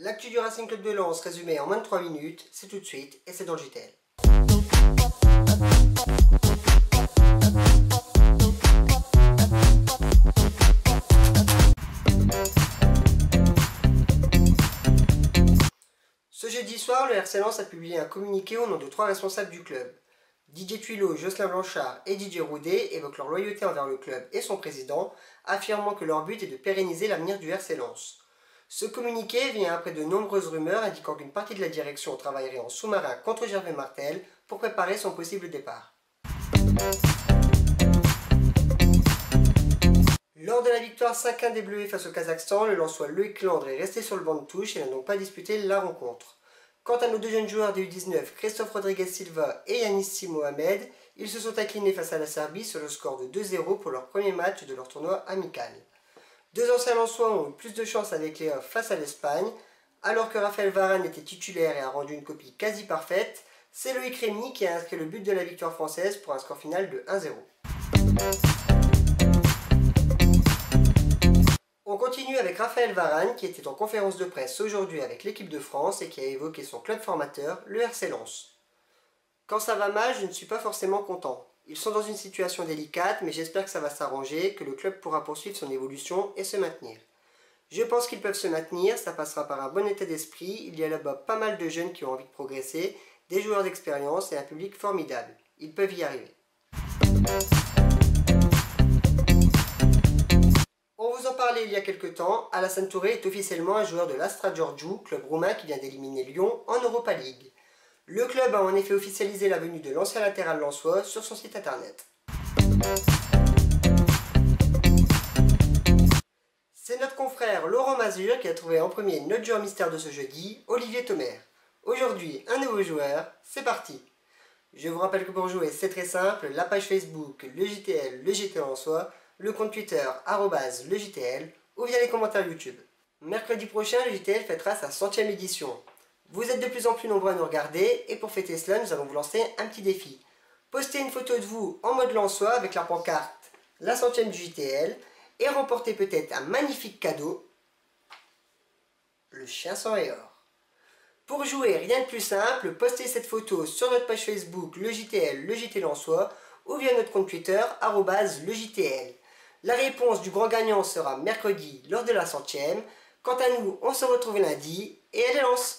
L'actu du Racing Club de Lens résumé en moins de 3 minutes, c'est tout de suite et c'est dans JTL. Ce jeudi soir, le RC Lens a publié un communiqué au nom de trois responsables du club. Didier Tuilot, Jocelyn Blanchard et Didier Roudet évoquent leur loyauté envers le club et son président, affirmant que leur but est de pérenniser l'avenir du RC Lens. Ce communiqué vient après de nombreuses rumeurs indiquant qu'une partie de la direction travaillerait en sous-marin contre Gervais Martel pour préparer son possible départ. Lors de la victoire 5-1 des Bleus face au Kazakhstan, le Lensois Loïc Landre est resté sur le banc de touche et n'a donc pas disputé la rencontre. Quant à nos deux jeunes joueurs des U19, Christophe Rodriguez Silva et Yanis Mohamed, ils se sont inclinés face à la Serbie sur le score de 2-0 pour leur premier match de leur tournoi amical. Deux anciens Lensois ont eu plus de chance avec les face à l'Espagne, alors que Raphaël Varane était titulaire et a rendu une copie quasi parfaite, c'est Loïc Rémy qui a inscrit le but de la victoire française pour un score final de 1-0. On continue avec Raphaël Varane qui était en conférence de presse aujourd'hui avec l'équipe de France et qui a évoqué son club formateur, le RC Lens. Quand ça va mal, je ne suis pas forcément content. Ils sont dans une situation délicate, mais j'espère que ça va s'arranger, que le club pourra poursuivre son évolution et se maintenir. Je pense qu'ils peuvent se maintenir, ça passera par un bon état d'esprit, il y a là-bas pas mal de jeunes qui ont envie de progresser, des joueurs d'expérience et un public formidable. Ils peuvent y arriver. On vous en parlait il y a quelques temps, Alassane Touré est officiellement un joueur de l'Astra Giorgio, club roumain qui vient d'éliminer Lyon en Europa League. Le club a en effet officialisé la venue de l'ancien latéral lensois sur son site internet. C'est notre confrère Laurent Mazur qui a trouvé en premier notre joueur mystère de ce jeudi, Olivier Thomer. Aujourd'hui, un nouveau joueur, c'est parti Je vous rappelle que pour jouer, c'est très simple, la page Facebook, le JTL, le JTL en soi, le compte Twitter, le JTL, ou via les commentaires YouTube. Mercredi prochain, le JTL fêtera sa centième édition. Vous êtes de plus en plus nombreux à nous regarder et pour fêter cela, nous allons vous lancer un petit défi. Postez une photo de vous en mode Lançois avec la pancarte La centième du JTL et remportez peut-être un magnifique cadeau, le chien sans et or. Pour jouer, rien de plus simple, postez cette photo sur notre page Facebook le JTL, le JT Lançois ou via notre compte Twitter le JTL. La réponse du grand gagnant sera mercredi lors de la centième. Quant à nous, on se retrouve lundi et allez lance